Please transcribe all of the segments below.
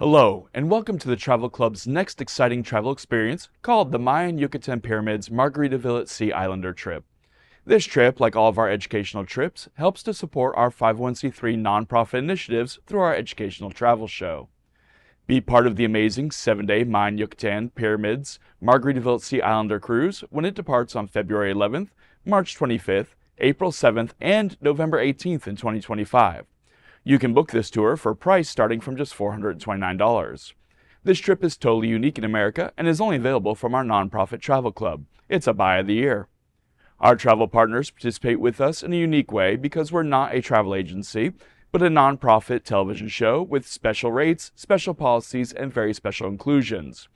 Hello, and welcome to the Travel Club's next exciting travel experience called the Mayan Yucatan Pyramids Margaritaville at Sea Islander trip. This trip, like all of our educational trips, helps to support our 501c3 nonprofit initiatives through our educational travel show. Be part of the amazing seven day Mayan Yucatan Pyramids Margaritaville at Sea Islander cruise when it departs on February 11th, March 25th, April 7th, and November 18th in 2025. You can book this tour for a price starting from just $429. This trip is totally unique in America and is only available from our nonprofit travel club. It's a buy of the year. Our travel partners participate with us in a unique way because we're not a travel agency, but a nonprofit television show with special rates, special policies, and very special inclusions.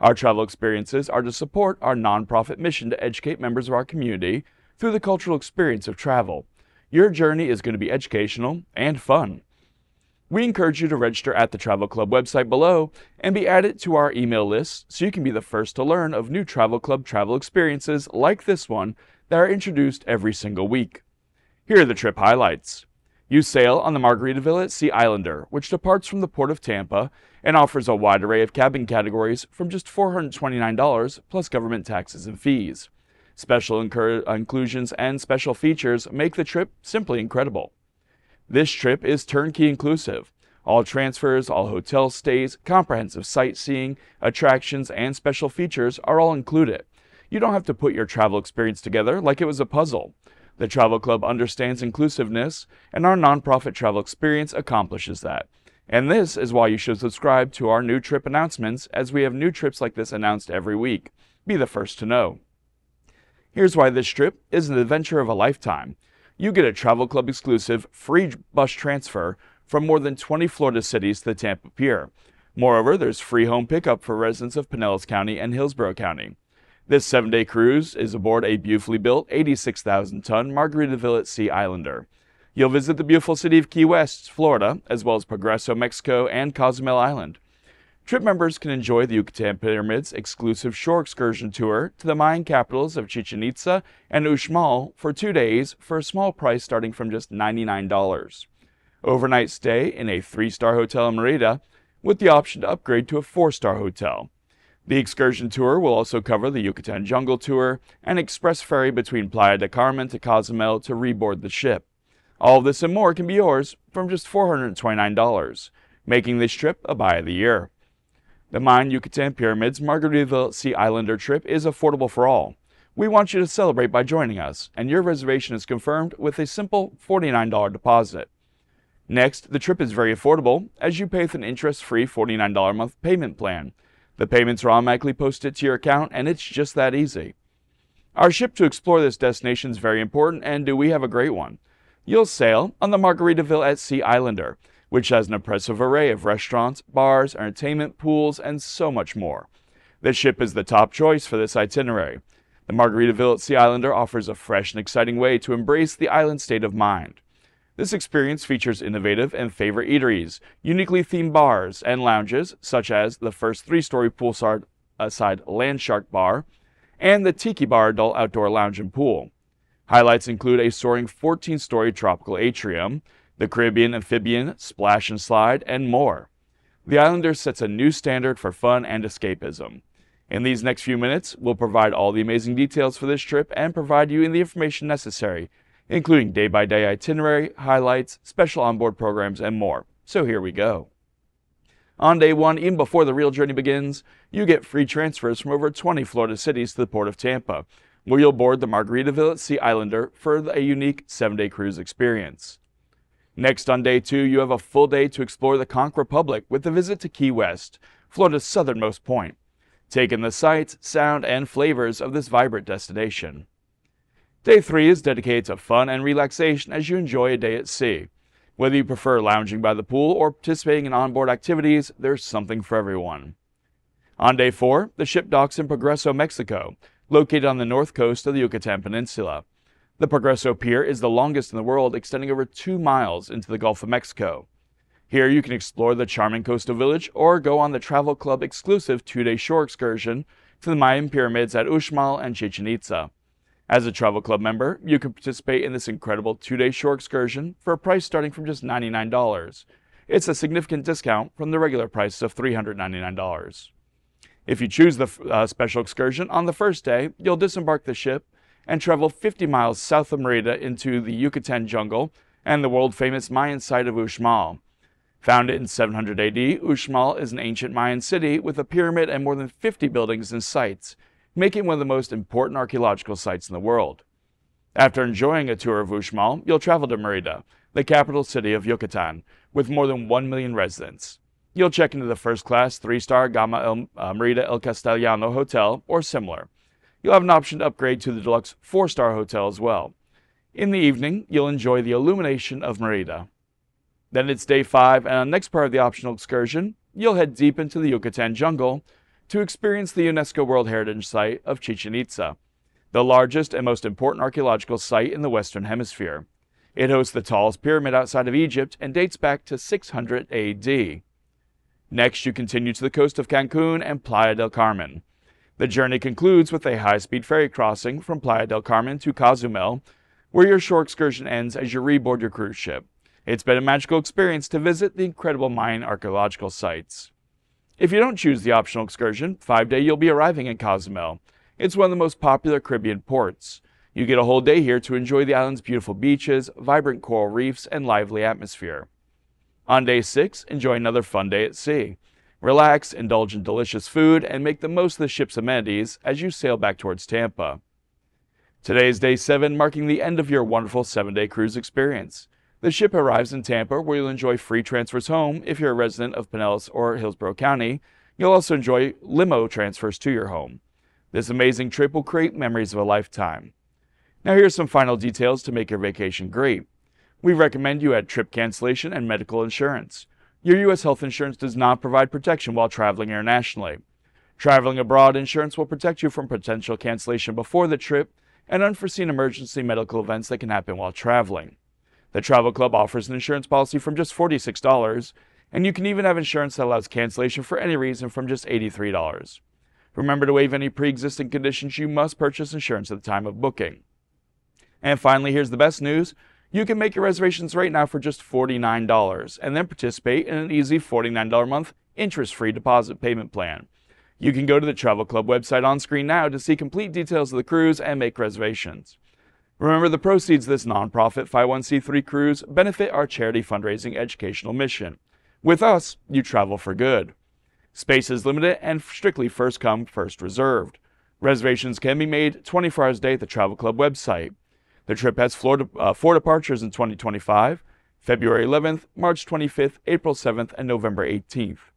Our travel experiences are to support our nonprofit mission to educate members of our community through the cultural experience of travel. Your journey is going to be educational and fun. We encourage you to register at the Travel Club website below and be added to our email list so you can be the first to learn of new Travel Club travel experiences like this one that are introduced every single week. Here are the trip highlights. You sail on the Margaritaville at Sea Islander, which departs from the port of Tampa and offers a wide array of cabin categories from just $429 plus government taxes and fees. Special inclusions and special features make the trip simply incredible. This trip is turnkey inclusive. All transfers, all hotel stays, comprehensive sightseeing, attractions, and special features are all included. You don't have to put your travel experience together like it was a puzzle. The Travel Club understands inclusiveness, and our nonprofit travel experience accomplishes that. And this is why you should subscribe to our new trip announcements as we have new trips like this announced every week. Be the first to know. Here's why this trip is an adventure of a lifetime. You get a Travel Club exclusive free bus transfer from more than 20 Florida cities to the Tampa Pier. Moreover, there's free home pickup for residents of Pinellas County and Hillsborough County. This seven day cruise is aboard a beautifully built 86,000 ton Margaritaville at Sea Islander. You'll visit the beautiful city of Key West, Florida, as well as Progreso, Mexico, and Cozumel Island. Trip members can enjoy the Yucatan Pyramids exclusive shore excursion tour to the Mayan capitals of Chichen Itza and Uxmal for two days for a small price starting from just $99. Overnight stay in a three star hotel in Merida with the option to upgrade to a four star hotel. The excursion tour will also cover the Yucatan Jungle Tour and express ferry between Playa del Carmen to Cozumel to reboard the ship. All this and more can be yours from just $429, making this trip a buy of the year. The Mayan Yucatan Pyramids Margaritaville Sea Islander trip is affordable for all. We want you to celebrate by joining us, and your reservation is confirmed with a simple $49 deposit. Next, the trip is very affordable as you pay with an interest free $49 a month payment plan. The payments are automatically posted to your account, and it's just that easy. Our ship to explore this destination is very important, and do we have a great one? You'll sail on the Margaritaville at Sea Islander, which has an impressive array of restaurants, bars, entertainment, pools, and so much more. This ship is the top choice for this itinerary. The Margaritaville at Sea Islander offers a fresh and exciting way to embrace the island state of mind. This experience features innovative and favorite eateries, uniquely themed bars, and lounges, such as the first three story poolside uh, Landshark Bar and the Tiki Bar Adult Outdoor Lounge and Pool. Highlights include a soaring 14 story tropical atrium, the Caribbean amphibian, splash and slide, and more. The Islander sets a new standard for fun and escapism. In these next few minutes, we'll provide all the amazing details for this trip and provide you in the information necessary, including day by day itinerary, highlights, special onboard programs, and more. So here we go. On day one, even before the real journey begins, you get free transfers from over 20 Florida cities to the port of Tampa, where you'll board the Margaritaville at Sea Islander for a unique seven day cruise experience. Next on day two, you have a full day to explore the Conch Republic with a visit to Key West, Florida's southernmost point. Take in the sights, sound, and flavors of this vibrant destination. Day three is dedicated to fun and relaxation as you enjoy a day at sea. Whether you prefer lounging by the pool or participating in onboard activities, there's something for everyone. On day four, the ship docks in Progreso, Mexico, located on the north coast of the Yucatan Peninsula. The Progreso Pier is the longest in the world, extending over two miles into the Gulf of Mexico. Here you can explore the charming coastal village or go on the Travel Club exclusive two day shore excursion to the Mayan pyramids at Uxmal and Chichen Itza. As a Travel Club member, you can participate in this incredible two day shore excursion for a price starting from just $99. It's a significant discount from the regular price of $399. If you choose the uh, special excursion on the first day, you'll disembark the ship and travel 50 miles south of Merida into the Yucatan jungle and the world famous Mayan site of Uxmal. Founded in 700 AD, Uxmal is an ancient Mayan city with a pyramid and more than 50 buildings and sites, making it one of the most important archaeological sites in the world. After enjoying a tour of Uxmal, you'll travel to Merida, the capital city of Yucatan, with more than 1 million residents. You'll check into the first class three star Gamma El, uh, Merida El Castellano hotel or similar. You'll have an option to upgrade to the deluxe four star hotel as well. In the evening, you'll enjoy the illumination of Merida. Then it's day five, and on the next part of the optional excursion, you'll head deep into the Yucatan jungle to experience the UNESCO World Heritage Site of Chichen Itza, the largest and most important archaeological site in the Western Hemisphere. It hosts the tallest pyramid outside of Egypt and dates back to 600 AD. Next, you continue to the coast of Cancun and Playa del Carmen. The journey concludes with a high speed ferry crossing from Playa del Carmen to Cozumel, where your shore excursion ends as you reboard your cruise ship. It's been a magical experience to visit the incredible Mayan archaeological sites. If you don't choose the optional excursion, five day you'll be arriving in Cozumel. It's one of the most popular Caribbean ports. You get a whole day here to enjoy the island's beautiful beaches, vibrant coral reefs, and lively atmosphere. On day six, enjoy another fun day at sea. Relax, indulge in delicious food, and make the most of the ship's amenities as you sail back towards Tampa. Today is day seven, marking the end of your wonderful seven day cruise experience. The ship arrives in Tampa, where you'll enjoy free transfers home if you're a resident of Pinellas or Hillsborough County. You'll also enjoy limo transfers to your home. This amazing trip will create memories of a lifetime. Now, here's some final details to make your vacation great. We recommend you add trip cancellation and medical insurance. Your U.S. health insurance does not provide protection while traveling internationally. Traveling abroad insurance will protect you from potential cancellation before the trip and unforeseen emergency medical events that can happen while traveling. The Travel Club offers an insurance policy from just $46, and you can even have insurance that allows cancellation for any reason from just $83. Remember to waive any pre existing conditions, you must purchase insurance at the time of booking. And finally, here's the best news you can make your reservations right now for just $49 and then participate in an easy $49 a month interest free deposit payment plan. You can go to the Travel Club website on screen now to see complete details of the cruise and make reservations. Remember, the proceeds of this nonprofit 501c3 cruise benefit our charity fundraising educational mission. With us, you travel for good. Space is limited and strictly first come, first reserved. Reservations can be made 24 hours a day at the Travel Club website. The trip has four, de- uh, four departures in 2025 February 11th, March 25th, April 7th, and November 18th.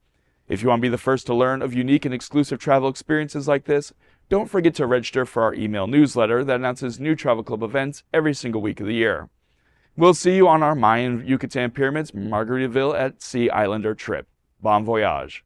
If you want to be the first to learn of unique and exclusive travel experiences like this, don't forget to register for our email newsletter that announces new Travel Club events every single week of the year. We'll see you on our Mayan Yucatan Pyramids Margaritaville at Sea Islander trip. Bon voyage.